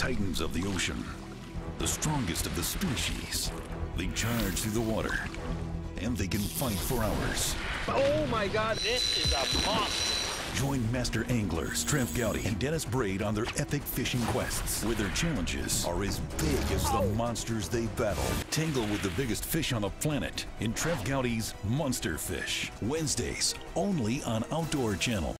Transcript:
titans of the ocean, the strongest of the species. They charge through the water, and they can fight for hours. Oh my god, this is a monster. Join master anglers Trev Gowdy and Dennis Braid on their epic fishing quests, where their challenges are as big as the oh. monsters they battle. Tangle with the biggest fish on the planet in Trev Gowdy's Monster Fish. Wednesdays, only on Outdoor Channel.